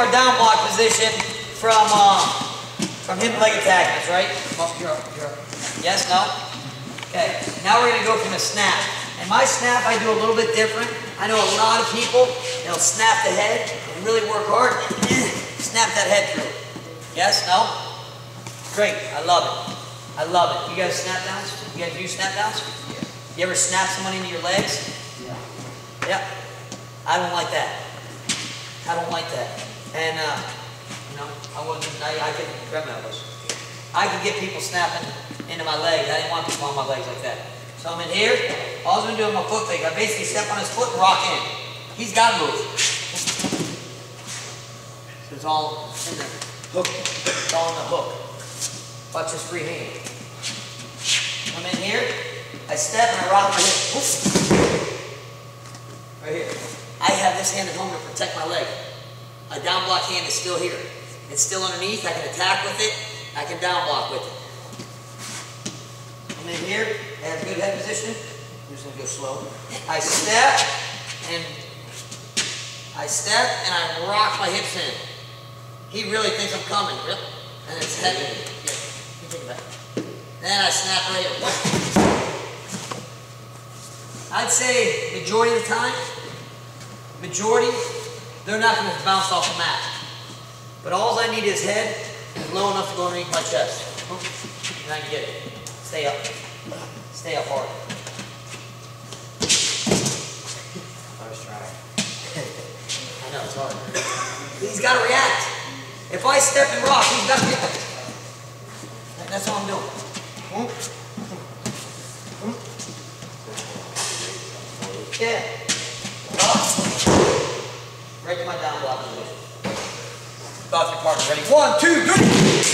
our down block position from uh, from hip leg attachments, right? Oh, you're up, you're up. Yes, no? Okay, now we're gonna go from a snap. And my snap I do a little bit different. I know a lot of people, they'll snap the head and really work hard, snap that head through. Yes, no? Great, I love it. I love it. You guys snap downs? You guys use snap downs? Yeah. You ever snap somebody into your legs? Yeah. Yep. I don't like that. I don't like that. And, uh, you know, I wasn't, I, I could grab my elbows. I could get people snapping into my legs. I didn't want people on my legs like that. So I'm in here. All I'm doing my foot fake. I basically step on his foot and rock in. He's got to move. So it's all in the hook. It's all in the hook. Watch his free hand. I'm in here. I step and I rock my hip. Right here. I have this hand at home to protect my leg. My down block hand is still here. It's still underneath. I can attack with it. I can down block with it. I'm in here. I have good head position. I'm just gonna go slow. I step and I step and I rock my hips in. He really thinks I'm coming. And it's heavy. Let me take it back. Then I snap right here. I'd say majority of the time, majority, they're not going to bounce off the mat. But all I need is head and low enough to go underneath my chest. And I can get it. Stay up. Stay up hard. I First try. I know, it's hard. He's got to react. If I step and rock, he's got to react. That's all I'm doing. Yeah. Right to my down block. Thoughts your partner. Ready? One, two, three.